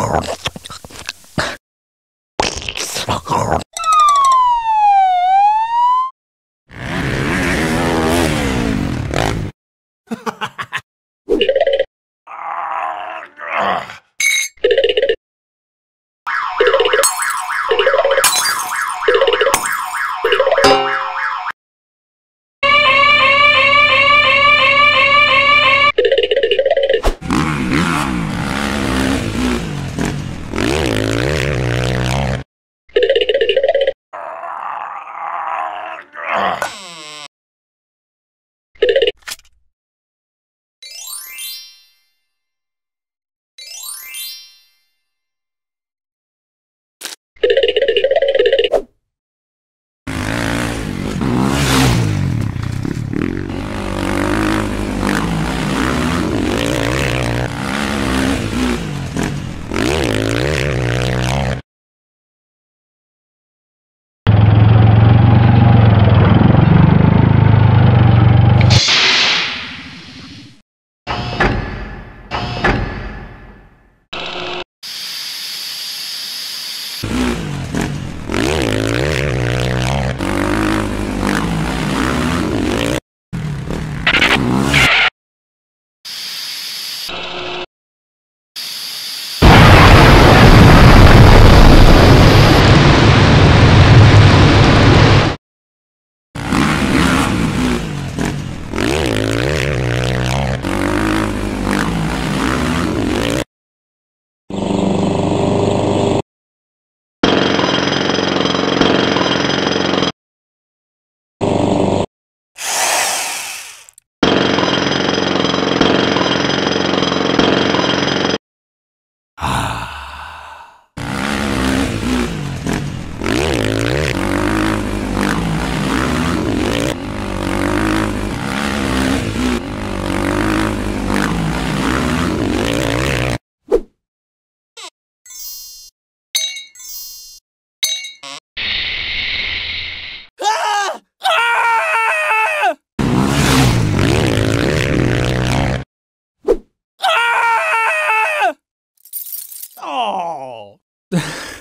Oh,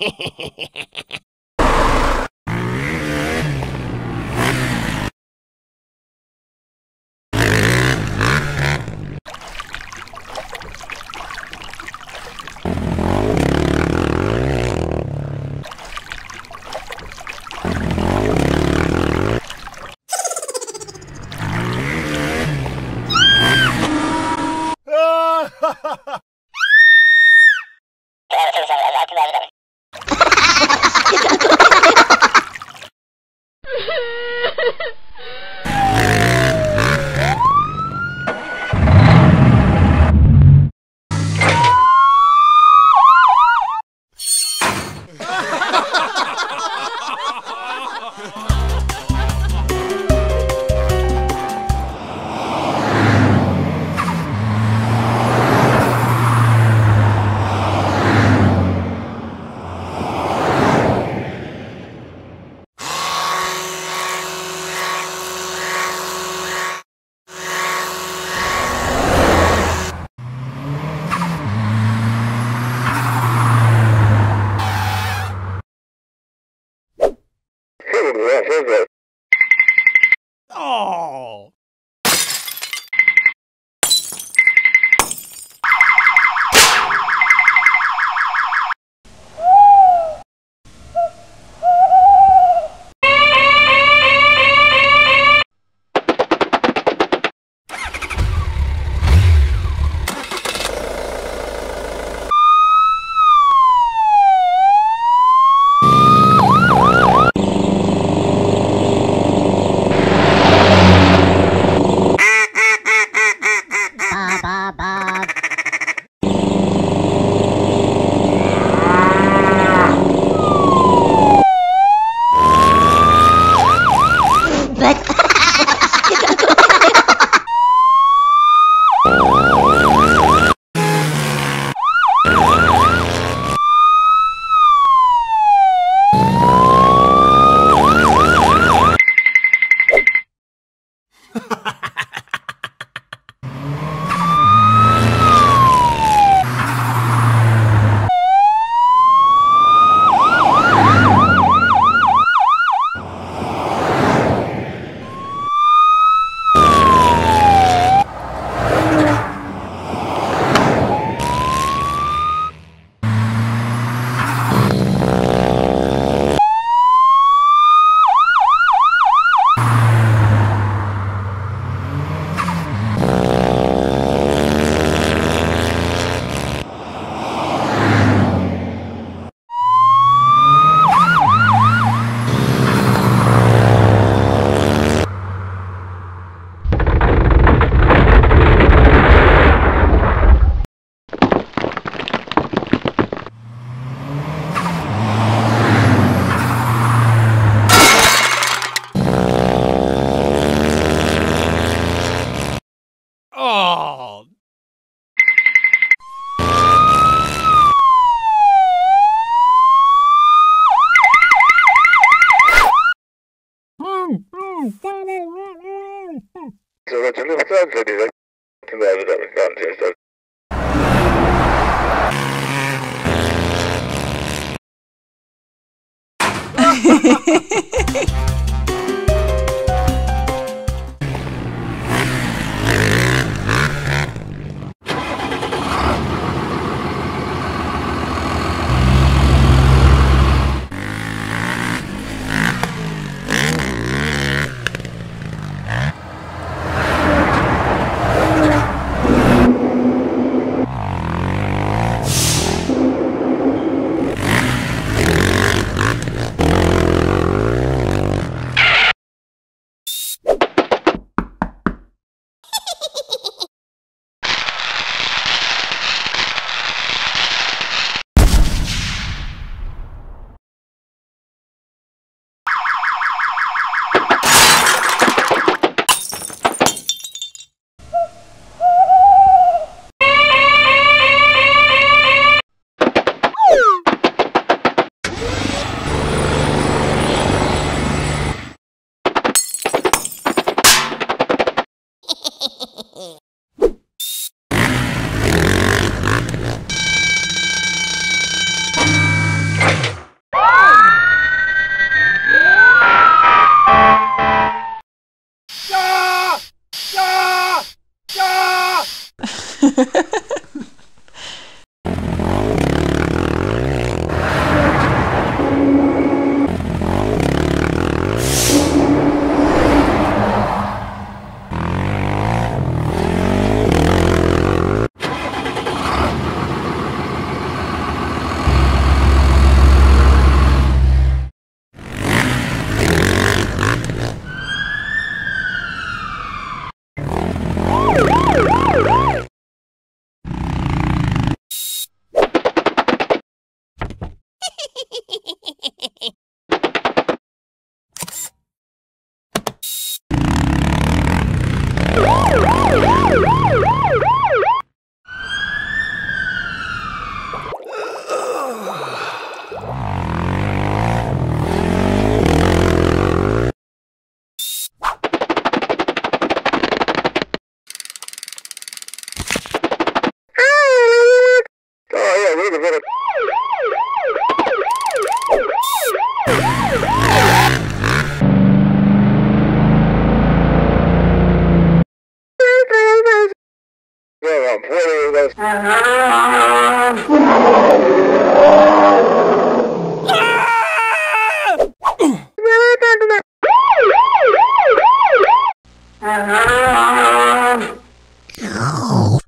Oh. that's a little sad, so I think that was having nonsense. That's Ha! No.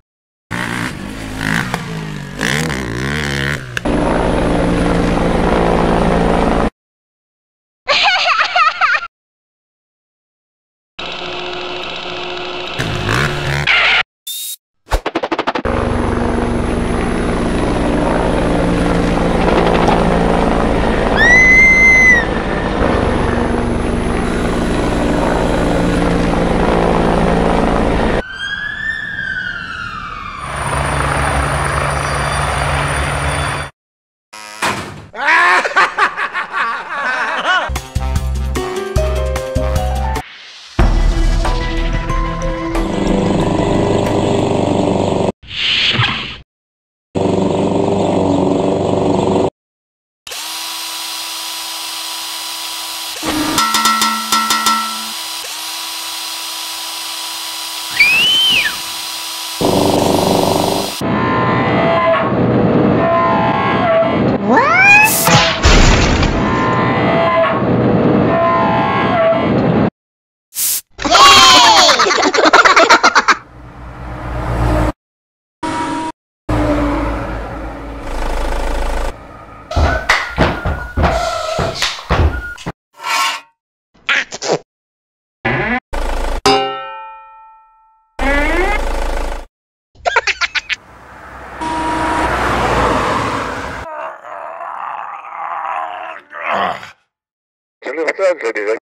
Estados Unidos.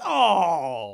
Oh.